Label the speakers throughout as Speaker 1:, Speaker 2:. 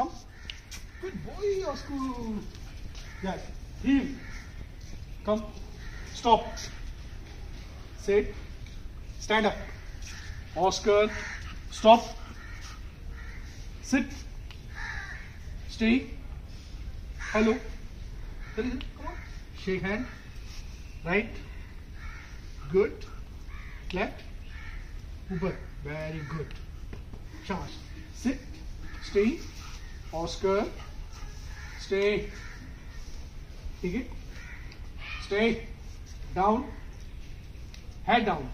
Speaker 1: Come. Good boy, Oscar. Yeah. Heel. Come. Stop. Sit. Stand up. Oscar. Stop. Sit. Stay. Hello. Come on. Shake hand. Right. Good. Left. Uber. Very good. Shabash. Sit. Stay. Oscar. Stay. Take it. Stay. Down. Head down.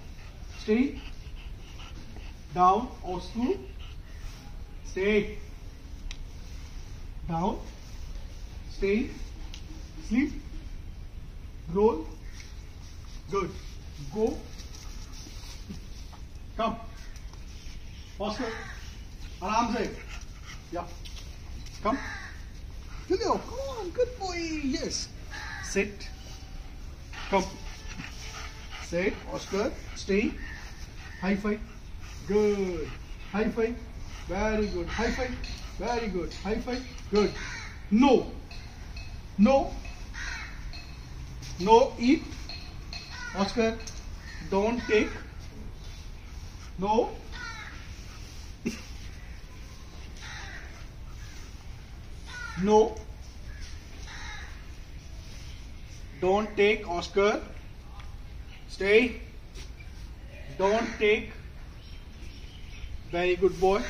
Speaker 1: Stay. Down. Oscar. Stay. Down. Stay. Sleep. Roll. Good. Go. Come. Oscar. आराम से या come. Go come on good boy. Yes. Sit. Come. Sit. Oscar stay. High five. Good. High five. Very good. High five. Very good. High five. Good. No. No. No eat. Oscar don't take. No No. Don't take Oscar. Stay. Don't take. Very good boy.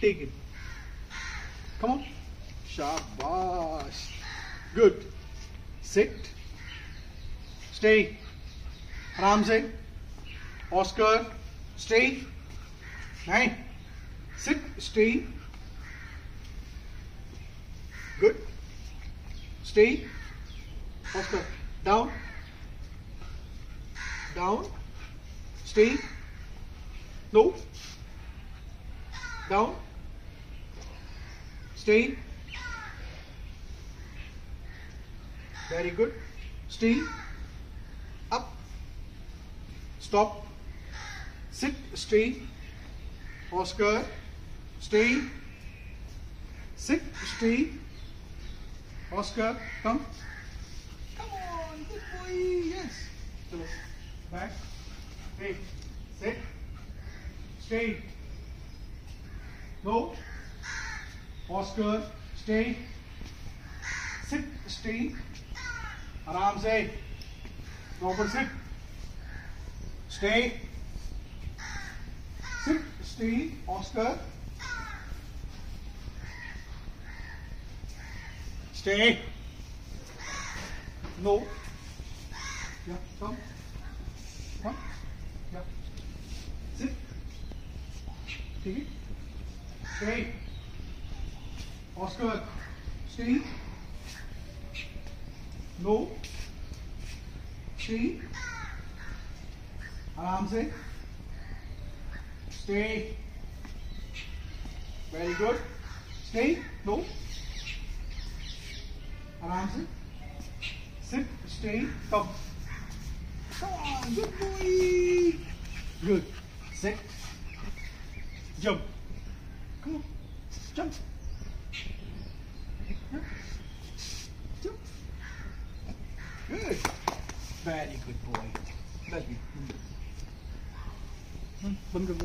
Speaker 1: Take it. Come on. Shabash. Good. Sit. Stay. Ramsey. Oscar. Stay. Nine. Sit. Stay. Good. Stay. Oscar. Down. Down. Stay. No. Down. Stay. Very good. Stay. Up. Stop. Sit. Stay. Oscar. Stay. Sit. Stay. Oscar, come. Come on, good boy. Yes. Chalo. Back. Hey. Sit. Stay. Go. Oscar, stay. Sit. Stay. आराम से proper sit stay sit stay Oscar Stay. No. Yeah, come. Come. Yeah. Sit. Take it. Stay. Oscar. Stay. No. Stay. आराम से Stay. Very good. Stay. No. làm sit straight, stay come on good boy good sit jump come on jump jump good very good boy. Let me bấm rừng